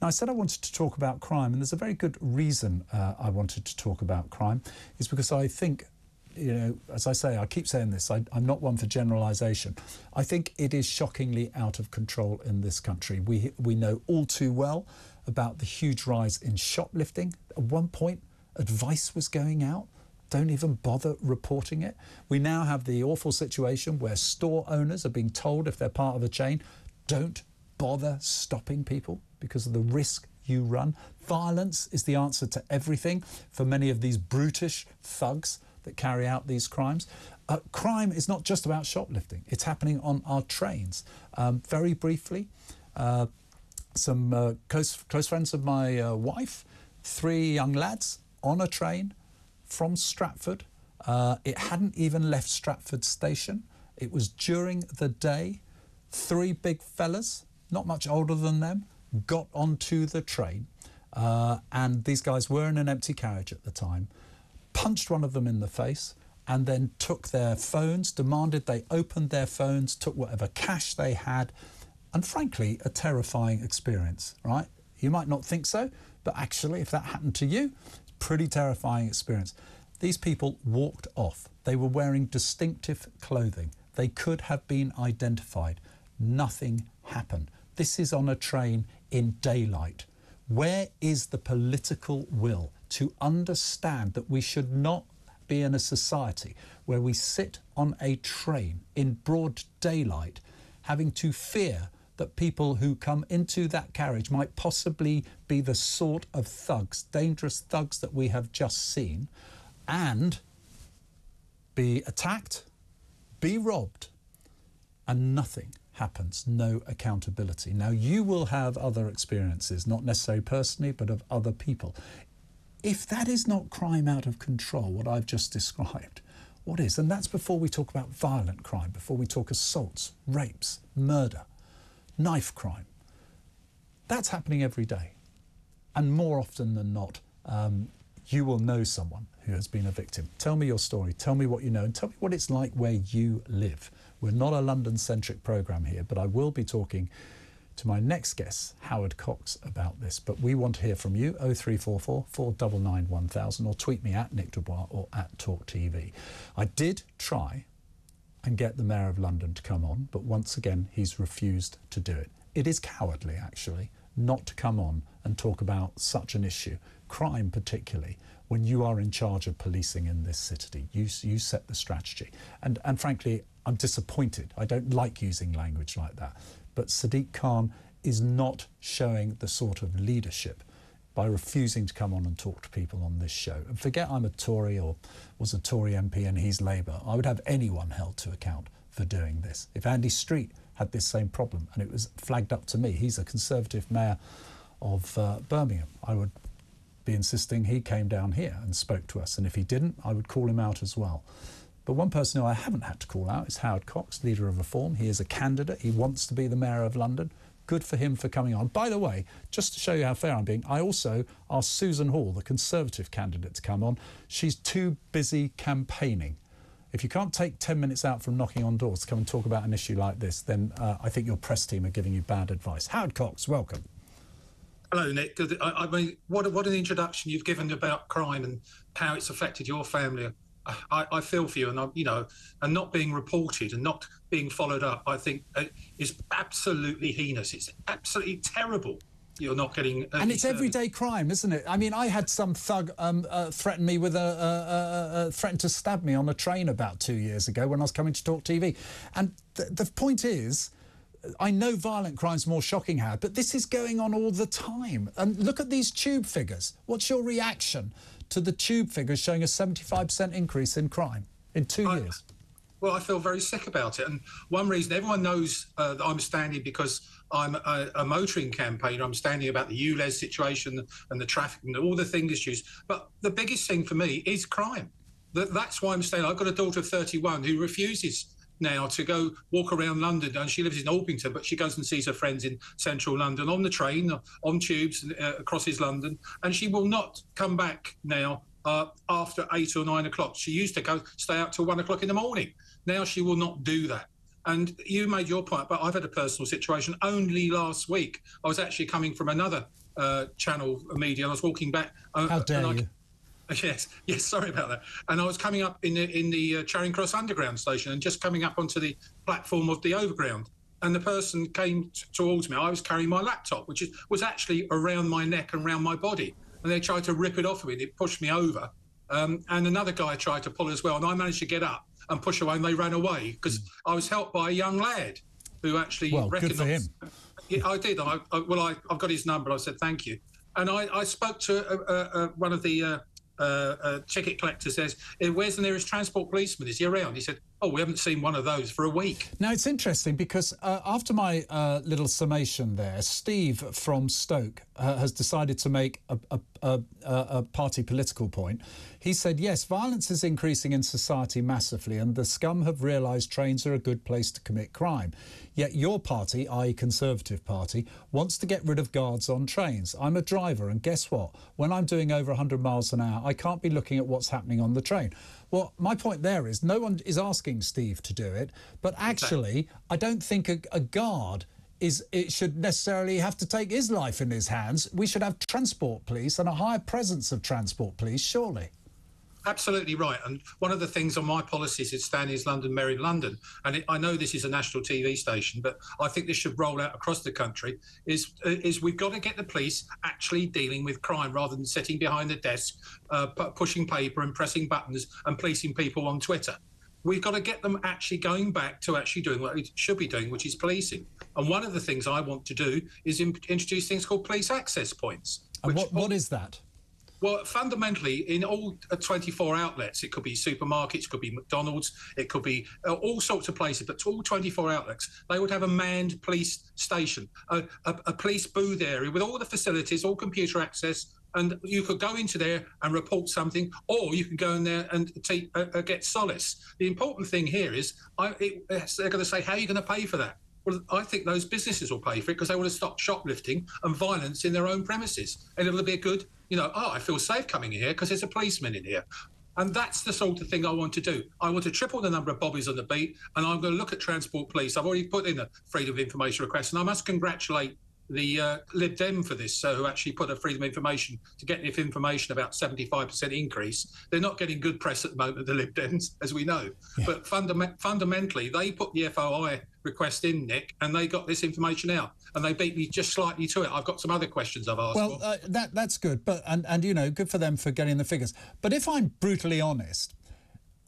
Now, I said I wanted to talk about crime, and there's a very good reason uh, I wanted to talk about crime, is because I think, you know, as I say, I keep saying this, I, I'm not one for generalisation. I think it is shockingly out of control in this country. We, we know all too well about the huge rise in shoplifting. At one point, advice was going out don't even bother reporting it. We now have the awful situation where store owners are being told if they're part of a chain, don't bother stopping people because of the risk you run. Violence is the answer to everything for many of these brutish thugs that carry out these crimes. Uh, crime is not just about shoplifting, it's happening on our trains. Um, very briefly, uh, some uh, close, close friends of my uh, wife, three young lads on a train from Stratford. Uh, it hadn't even left Stratford station. It was during the day. Three big fellas, not much older than them, got onto the train. Uh, and these guys were in an empty carriage at the time, punched one of them in the face, and then took their phones, demanded they opened their phones, took whatever cash they had, and frankly, a terrifying experience, right? You might not think so, but actually, if that happened to you, pretty terrifying experience. These people walked off. They were wearing distinctive clothing. They could have been identified. Nothing happened. This is on a train in daylight. Where is the political will to understand that we should not be in a society where we sit on a train in broad daylight having to fear that people who come into that carriage might possibly be the sort of thugs, dangerous thugs that we have just seen, and be attacked, be robbed, and nothing happens, no accountability. Now, you will have other experiences, not necessarily personally, but of other people. If that is not crime out of control, what I've just described, what is? And that's before we talk about violent crime, before we talk assaults, rapes, murder knife crime. That's happening every day. And more often than not, um, you will know someone who has been a victim. Tell me your story, tell me what you know, and tell me what it's like where you live. We're not a London centric programme here, but I will be talking to my next guest, Howard Cox, about this. But we want to hear from you 0344 499 1000 or tweet me at Nick De Bois or at Talk TV. I did try and get the Mayor of London to come on, but once again, he's refused to do it. It is cowardly, actually, not to come on and talk about such an issue, crime particularly, when you are in charge of policing in this city. You, you set the strategy. And, and frankly, I'm disappointed. I don't like using language like that. But Sadiq Khan is not showing the sort of leadership by refusing to come on and talk to people on this show. And forget I'm a Tory or was a Tory MP and he's Labour. I would have anyone held to account for doing this. If Andy Street had this same problem and it was flagged up to me, he's a Conservative mayor of uh, Birmingham, I would be insisting he came down here and spoke to us. And if he didn't, I would call him out as well. But one person who I haven't had to call out is Howard Cox, leader of Reform. He is a candidate. He wants to be the mayor of London. Good for him for coming on. By the way, just to show you how fair I'm being, I also asked Susan Hall, the Conservative candidate, to come on. She's too busy campaigning. If you can't take 10 minutes out from knocking on doors to come and talk about an issue like this, then uh, I think your press team are giving you bad advice. Howard Cox, welcome. Hello, Nick. I, I mean, what, what an introduction you've given about crime and how it's affected your family. I, I, feel for you, and I'm, you know, and not being reported and not being followed up, I think uh, is absolutely heinous. It's absolutely terrible. You're not getting, and it's service. everyday crime, isn't it? I mean, I had some thug um, uh, threaten me with a, a, a, a, threaten to stab me on a train about two years ago when I was coming to talk TV, and th the point is. I know violent crime's more shocking, Howard, but this is going on all the time. And look at these tube figures. What's your reaction to the tube figures showing a 75% increase in crime in two I, years? Well, I feel very sick about it. And one reason everyone knows uh, that I'm standing because I'm a, a, motoring campaigner. I'm standing about the ULEZ situation and the traffic and all the thing issues. But the biggest thing for me is crime. That, that's why I'm staying. I've got a daughter of 31 who refuses now to go walk around London. And she lives in Orpington, but she goes and sees her friends in central London on the train, on tubes uh, across East London. And she will not come back now uh, after eight or nine o'clock. She used to go stay out till one o'clock in the morning. Now she will not do that. And you made your point, but I've had a personal situation. Only last week, I was actually coming from another uh, channel media. And I was walking back. Uh, How dare I, you? Yes, yes. Sorry about that. And I was coming up in the in the uh, Charing Cross Underground station and just coming up onto the platform of the Overground. And the person came t- towards me. I was carrying my laptop, which is, was actually around my neck and around my body. And they tried to rip it off of me. They pushed me over. Um, and another guy tried to pull as well. And I managed to get up and push away, and they ran away because mm. I was helped by a young lad who actually well, recognised. Good for him. Yeah, I did. I, I well, I, have got his number. I said thank you, and I, I spoke to uh, uh, uh one of the uh, uh, ticket collector says, "Where's the nearest transport policeman? Is he around?" He said, "Oh, we haven't seen one of those for a week." Now it's interesting because uh, after my uh, little summation there, Steve from Stoke uh, has decided to make a, a, a, a party political point. He said, "Yes, violence is increasing in society massively, and the scum have realised trains are a good place to commit crime." Yet your party, i.e., Conservative Party, wants to get rid of guards on trains. I'm a driver, and guess what? When I'm doing over 100 miles an hour, I can't be looking at what's happening on the train. Well, my point there is no one is asking Steve to do it, but actually, I don't think a, a guard is it should necessarily have to take his life in his hands. We should have transport police and a higher presence of transport police, surely. Absolutely right. And one of the things on my policies is Stanley's London in London. And it, I know this is a national TV station, but I think this should roll out across the country. Is is we've got to get the police actually dealing with crime rather than sitting behind the desk, uh, pushing paper and pressing buttons and policing people on Twitter. We've got to get them actually going back to actually doing what it should be doing, which is policing. And one of the things I want to do is in, introduce things called police access points. And what, what is that? Well, fundamentally, in all uh, 24 outlets, it could be supermarkets, it could be McDonald's, it could be uh, all sorts of places, but all 24 outlets, they would have a manned police station, a, a, a police booth area with all the facilities, all computer access, and you could go into there and report something, or you can go in there and take, uh, uh, get solace. The important thing here is I, it, they're going to say, how are you going to pay for that? Well, I think those businesses will pay for it because they want to stop shoplifting and violence in their own premises. And it'll be a good, you know, oh, I feel safe coming in here because there's a policeman in here. And that's the sort of thing I want to do. I want to triple the number of bobbies on the beat, and I'm going to look at transport police. I've already put in a freedom of information request, and I must congratulate the uh, Lib Dem for this, so who actually put a freedom of information to get this information about 75% increase. They're not getting good press at the moment, the Lib Dems, as we know. Yeah. But fundamentally, they put the FOI request in, Nick, and they got this information out, and they beat me just slightly to it. I've got some other questions I've asked. Well, uh, that that's good, but and and you know, good for them for getting the figures. But if I'm brutally honest,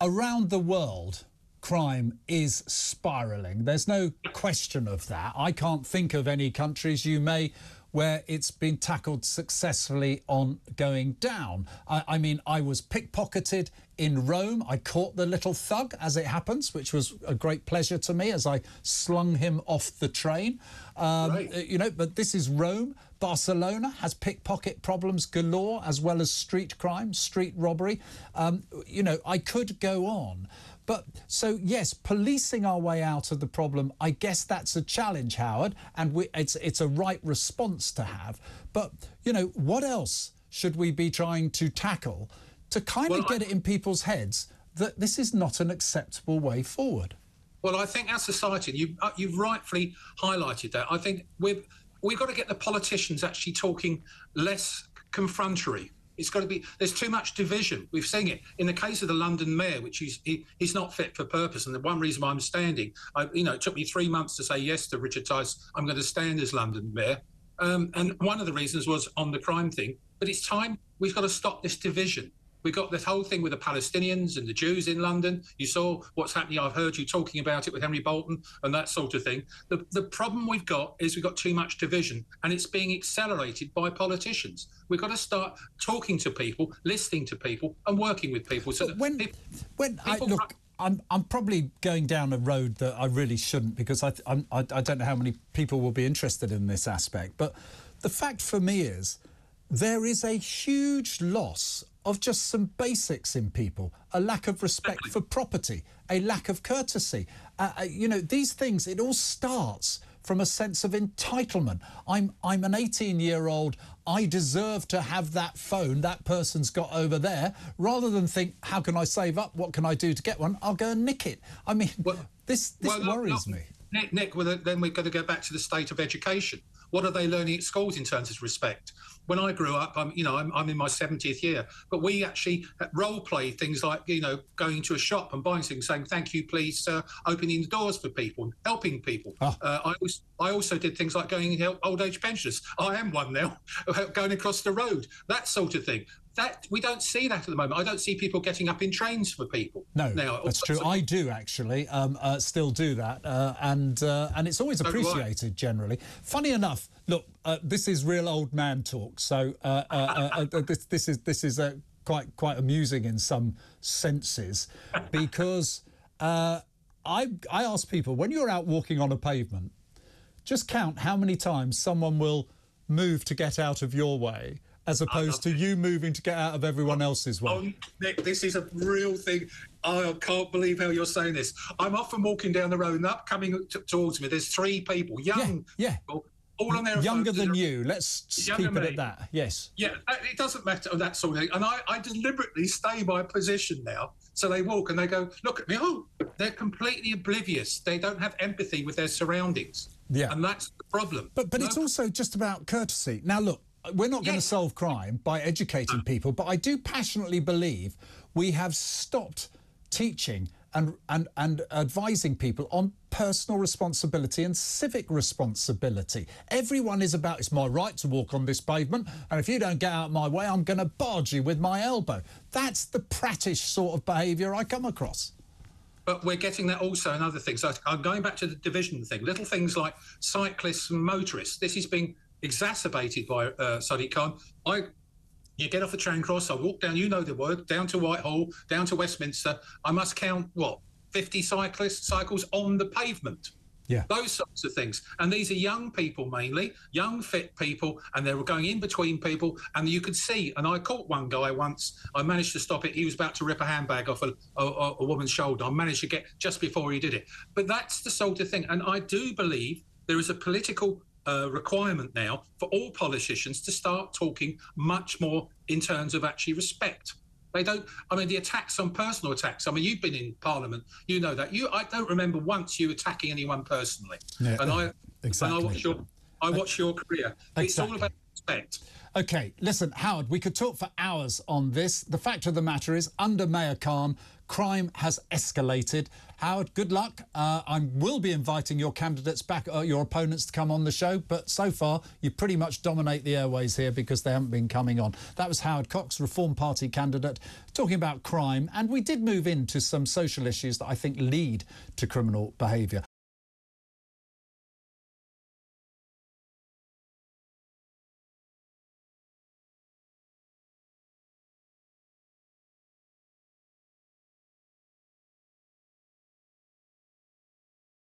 around the world crime is spiraling. There's no question of that. I can't think of any countries you may where it's been tackled successfully on going down. I, I, mean, I was pickpocketed in Rome. I caught the little thug, as it happens, which was a great pleasure to me as I slung him off the train. Um, right. Uh, you know, but this is Rome. Barcelona has pickpocket problems galore, as well as street crime, street robbery. Um, you know, I could go on. But so, yes, policing our way out of the problem, I guess that's a challenge, Howard, and we, it's, it's a right response to have. But, you know, what else should we be trying to tackle to kind well, of get I... it in people's heads that this is not an acceptable way forward? Well, I think our society, you, uh, you've rightfully highlighted that. I think we've, we've got to get the politicians actually talking less confrontatory it's got to be. There's too much division. We've seen it in the case of the London mayor, which he's he, he's not fit for purpose. And the one reason why I'm standing, I, you know, it took me three months to say yes to Richard Tice. I'm going to stand as London mayor. Um, and one of the reasons was on the crime thing. But it's time we've got to stop this division. We've got this whole thing with the Palestinians and the Jews in London. You saw what's happening. I've heard you talking about it with Henry Bolton and that sort of thing. The, the problem we've got is we've got too much division and it's being accelerated by politicians. We've got to start talking to people, listening to people, and working with people. So when, people, when I look. I'm, I'm probably going down a road that I really shouldn't because I, I, I don't know how many people will be interested in this aspect. But the fact for me is there is a huge loss of just some basics in people a lack of respect for property, a lack of courtesy. Uh, uh you know, these things, it all starts from a sense of entitlement. I'm, I'm an 18 year old, I deserve to have that phone that person's got over there, rather than think, how can I save up? What can I do to get one? I'll go and nick it. I mean, well, this, this well, worries me. Nick, Nick well, then we've got to go back to the state of education What are they learning at schools in terms of respect? When I grew up, I'm you know I'm, I'm in my 70th year, but we actually role play things like you know going to a shop and buying things, saying thank you, please, sir, opening the doors for people, helping people. Oh. Uh, I was I also did things like going to help old age pensioners. I am one now, going across the road, that sort of thing that we don't see that at the moment. I don't see people getting up in trains for people. No, now, that's true. I do actually, um, uh, still do that, uh, and uh, and it's always appreciated generally. Funny enough, look, uh, this is real old man talk. So uh, uh, this this is this is quite quite amusing in some senses, because I I ask people when you're out walking on a pavement, just count how many times someone will move to get out of your way as opposed to you moving to get out of everyone oh, else's way. Oh, Nick, this is a real thing. I can't believe how you're saying this. I'm often walking down the road and up coming t- towards me. There's three people, young yeah, people, all on their younger than you. Let's keep it me. at that. Yes. Yeah, it doesn't matter oh, that sort of thing. And I, I deliberately stay my position now. So they walk and they go, look at me. Oh, they're completely oblivious. They don't have empathy with their surroundings. Yeah. And that's the problem. But but no? it's also just about courtesy. Now look, we're not going to solve crime by educating people, but I do passionately believe we have stopped teaching and, and, and advising people on personal responsibility and civic responsibility. Everyone is about, it's my right to walk on this pavement, and if you don't get out of my way, I'm going to barge you with my elbow. That's the prattish sort of behaviour I come across. But we're getting that also in other things. So I'm going back to the division thing. Little things like cyclists and motorists. This is being exacerbated by uh, Sadiq Khan. I you get off the train Cross, I walk down, you know the word, down to Whitehall, down to Westminster. I must count what 50 cyclists cycles on the pavement. Yeah. Those sorts of things. And these are young people mainly, young, fit people, and they were going in between people. And you could see, and I caught one guy once. I managed to stop it. He was about to rip a handbag off a, a, a woman's shoulder. I managed to get just before he did it. But that's the sort of thing. And I do believe there is a political uh, requirement now for all politicians to start talking much more in terms of actually respect. They don't. I mean, the attacks on personal attacks. I mean, you've been in Parliament. You know that. You. I don't remember once you attacking anyone personally. Yeah, and I. Exactly. And I watch your. I watch your career. Exactly. It's all about respect. Okay, listen, Howard, we could talk for hours on this. The fact of the matter is, under Mayor Khan, crime has escalated. Howard, good luck. Uh, I will be inviting your candidates back, uh, your opponents to come on the show, but so far you pretty much dominate the airways here because they haven't been coming on. That was Howard Cox, Reform Party candidate, talking about crime, and we did move into some social issues that I think lead to criminal behaviour.